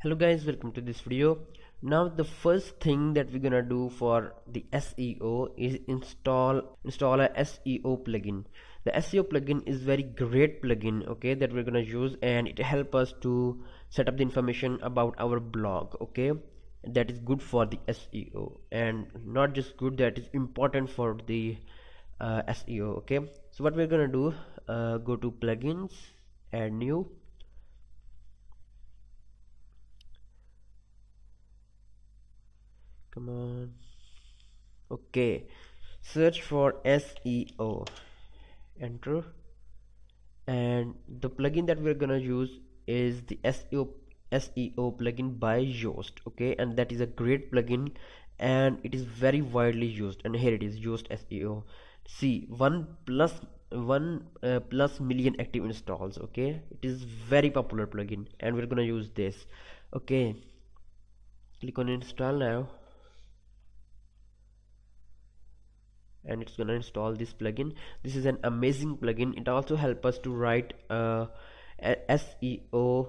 hello guys welcome to this video. Now the first thing that we're gonna do for the SEO is install install a SEO plugin. The SEO plugin is very great plugin okay that we're gonna use and it help us to set up the information about our blog okay that is good for the SEO and not just good that is important for the uh, SEO okay. So what we're gonna do uh, go to plugins add new come on. Okay. Search for SEO enter. And the plugin that we're gonna use is the SEO SEO plugin by Yoast okay? And that is a great plugin and it is very widely used. And here it is Yoast SEO see one plus one uh, plus million active installs okay? It is very popular plugin and we're gonna use this okay? Click on install now and it's gonna install this plugin. This is an amazing plugin. It also help us to write uh, SEO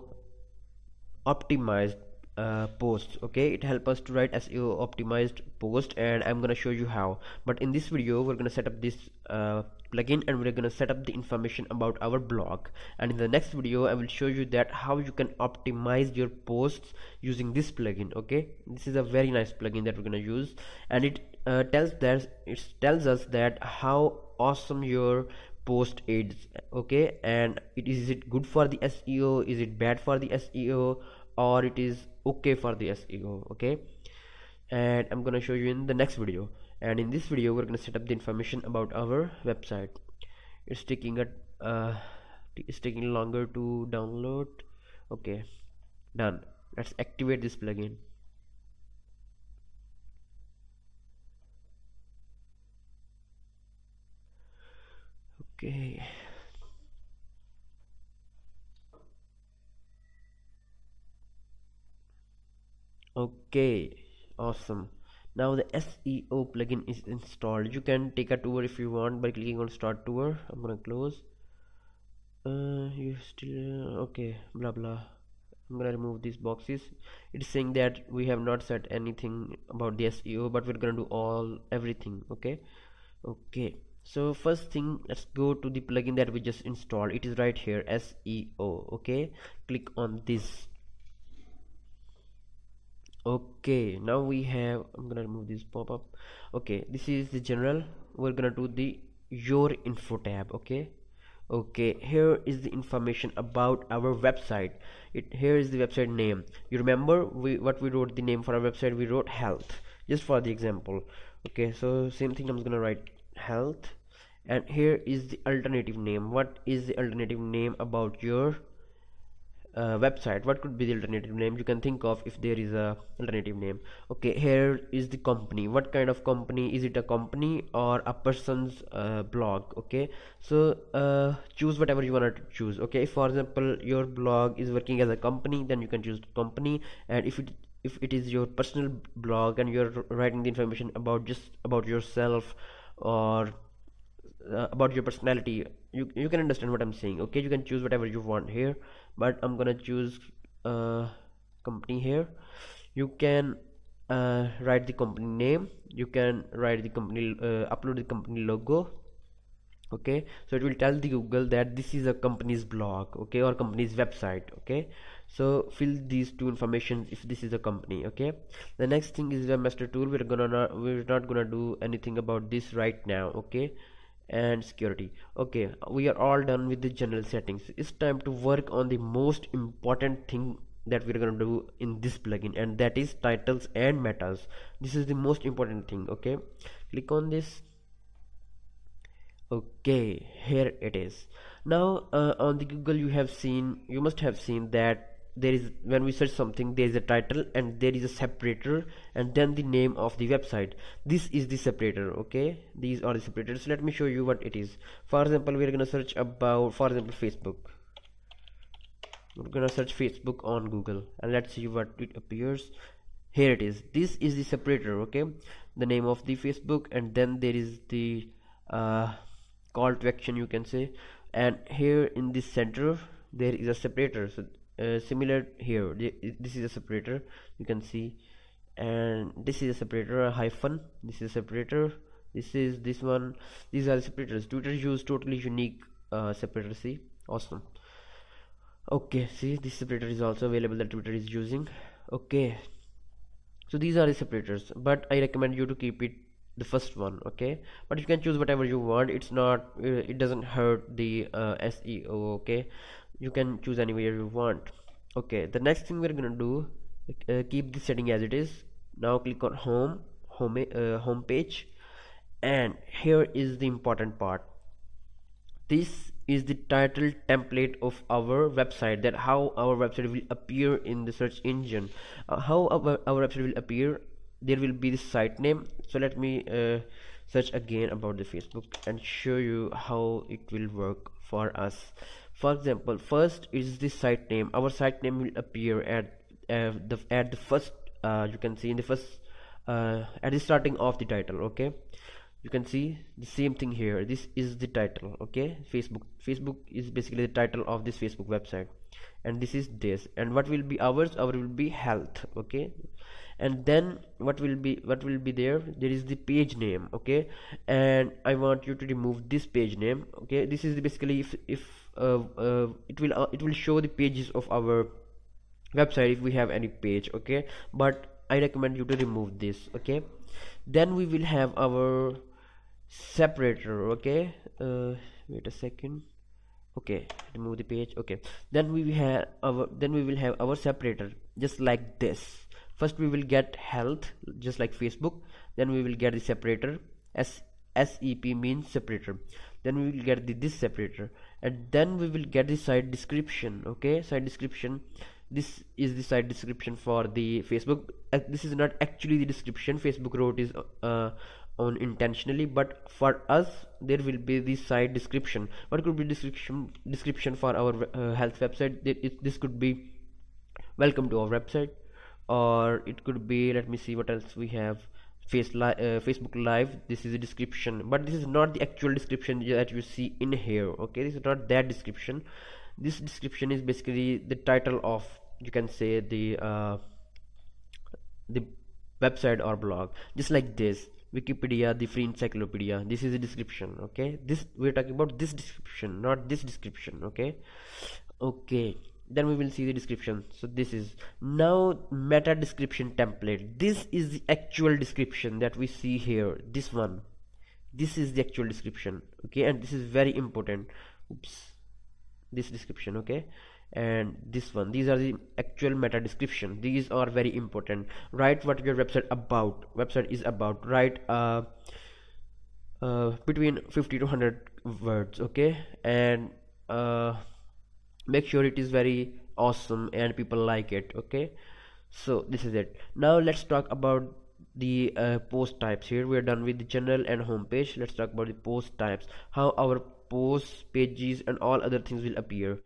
optimized uh, posts okay? It help us to write SEO optimized post and I'm gonna show you how. But in this video we're gonna set up this uh, plugin and we're gonna set up the information about our blog. And in the next video I will show you that how you can optimize your posts using this plugin okay? This is a very nice plugin that we're gonna use and it uh, tells that it tells us that how awesome your post is okay? And it is it good for the SEO is it bad for the SEO or it is okay for the SEO okay? And I'm gonna show you in the next video. And in this video we're gonna set up the information about our website. It's taking a uh, it's taking longer to download. Okay done. Let's activate this plugin okay. Okay awesome. Now the SEO plugin is installed. You can take a tour if you want by clicking on start tour. I'm gonna close. Uh, you still okay blah blah. I'm gonna remove these boxes. It's saying that we have not set anything about the SEO but we're gonna do all everything okay? Okay so first thing let's go to the plugin that we just installed. It is right here SEO okay? Click on this. Okay now we have I'm gonna remove this pop-up. Okay this is the general. We're gonna do the your info tab okay? Okay here is the information about our website. It here is the website name. You remember we what we wrote the name for our website? We wrote health just for the example. Okay so same thing I'm gonna write health and here is the alternative name. What is the alternative name about your uh, website? What could be the alternative name? You can think of if there is a alternative name. Okay here is the company. What kind of company? Is it a company or a person's uh, blog? Okay so uh, choose whatever you want to choose. Okay for example your blog is working as a company then you can choose company. And if it if it is your personal blog and you're writing the information about just about yourself or uh, about your personality you you can understand what i'm saying okay? You can choose whatever you want here but i'm gonna choose uh, company here. You can uh, write the company name you can write the company uh, upload the company logo okay? So it will tell the google that this is a company's blog okay or company's website okay? So fill these two information if this is a company okay? The next thing is the master tool we're gonna not we're not gonna do anything about this right now okay and security. Okay we are all done with the general settings. It's time to work on the most important thing that we're going to do in this plugin and that is titles and metas. This is the most important thing okay? Click on this. Okay here it is. Now uh, on the google you have seen you must have seen that there is when we search something there is a title and there is a separator and then the name of the website. This is the separator okay? These are the separators. Let me show you what it is. For example we're gonna search about for example facebook. We're gonna search facebook on google and let's see what it appears. Here it is. This is the separator okay? The name of the facebook and then there is the uh, call to action you can say. And here in the center there is a separator. So uh, similar here. This is a separator you can see. And this is a separator a hyphen. This is a separator. This is this one. These are separators. Twitter use totally unique uh, separator see? Awesome. Okay see? This separator is also available that twitter is using. Okay. So these are the separators but i recommend you to keep it the first one okay? But you can choose whatever you want. It's not uh, it doesn't hurt the uh, SEO okay you can choose anywhere you want. Okay the next thing we're gonna do uh, keep the setting as it is. Now click on home home uh, home page. And here is the important part. This is the title template of our website that how our website will appear in the search engine. Uh, how our, our website will appear there will be the site name. So let me uh, search again about the facebook and show you how it will work for us for example first is the site name. Our site name will appear at uh, the at the first uh, you can see in the first uh, at the starting of the title okay? You can see the same thing here. This is the title okay? Facebook facebook is basically the title of this facebook website. And this is this. And what will be ours? Our will be health okay and then what will be what will be there? There is the page name okay? And i want you to remove this page name okay? This is basically if if uh, uh, it will uh, it will show the pages of our website if we have any page okay? But i recommend you to remove this okay? Then we will have our separator okay? Uh, wait a second. Okay remove the page okay. Then we have our then we will have our separator just like this first we will get health just like facebook. Then we will get the separator. As sep means separator. Then we will get the this separator. And then we will get the site description okay? Site description. This is the site description for the facebook. Uh, this is not actually the description. Facebook wrote is uh, on intentionally but for us there will be the site description. What could be description description for our uh, health website? It, it, this could be welcome to our website or it could be let me see what else we have. Face li uh, facebook live this is a description. But this is not the actual description that you see in here okay? This is not that description. This description is basically the title of you can say the uh, the website or blog. Just like this wikipedia the free encyclopedia. This is a description okay? This we're talking about this description not this description okay? Okay then we will see the description. So this is now meta description template. This is the actual description that we see here. This one. This is the actual description okay? And this is very important. Oops. This description okay? And this one. These are the actual meta description. These are very important. Write what your website about. Website is about. Write uh, uh, between 50 to 100 words okay? And uh, make sure it is very awesome and people like it okay? So this is it. Now let's talk about the uh, post types. Here we are done with the general and home page. Let's talk about the post types. How our posts pages and all other things will appear